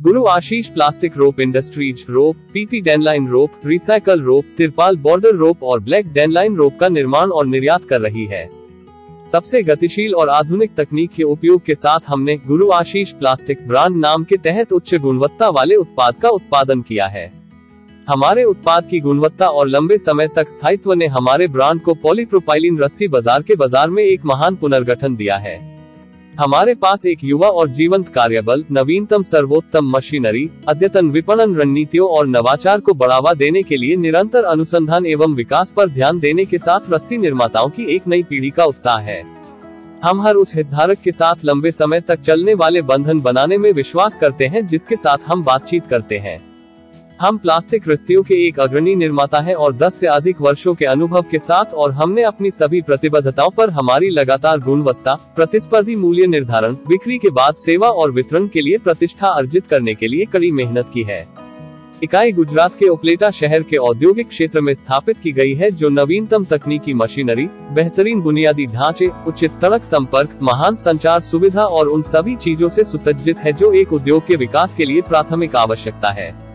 Guru Ashish plastic rope industries rope PP danline rope recycle rope तिरपाल border रोप और black डेनलाइन रोप का निर्माण और निर्यात कर रही है। सबसे गतिशील और आधुनिक तकनीक के उपयोग के साथ हमने गुरु आशीष प्लास्टिक ब्रांड नाम के तहत उच्च गुणवत्ता वाले उत्पाद का उत्पादन किया है। हमारे उत्पाद की गुणवत्ता और लंबे समय तक स्थायित्व ने हमारे ब्रांड को पॉलीप्रोपाइलिन रस्सी बाज़ार के बाज़ार में एक महान पुनर्गठन दिया है। हमारे पास एक युवा और जीवंत कार्यबल, नवीनतम सर्वोत्तम मशीनरी, अद्यतन विपणन रणनीतियों और नवाचार को बढ़ावा देने के लिए निरंतर अनुसंधान एवं विकास पर ध्यान देने के साथ रस्सी निर्माताओं की एक नई पीढ़ी का उत्साह है। हम हर उस हितधारक के साथ लंबे समय तक चलने वाले बंधन बनाने में विश्वास करते हैं जिसके साथ हम बातचीत करते हैं। हम प्लास्टिक रस्सियों के एक अग्रणी निर्माता हैं और 10 से अधिक वर्षों के अनुभव के साथ और हमने अपनी सभी प्रतिबद्धताओं पर हमारी लगातार गुणवत्ता, प्रतिस्पर्धी मूल्य निर्धारण, बिक्री के बाद सेवा और वितरण के लिए प्रतिष्ठा अर्जित करने के लिए कड़ी मेहनत की है। इकाई गुजरात के उपलेटा शहर के औद्योगिक क्षेत्र में स्थापित की गई है, जो नवीनतम तकनीकी मशीनरी, बेहतरीन बुनियादी ढांचे, उचित सड़क संपर्क, महान संचार सुविधा और उन सभी चीज़ों से सुसज्जित है, जो एक उद्योग के विकास के लिए प्राथमिक आवश्यकता है।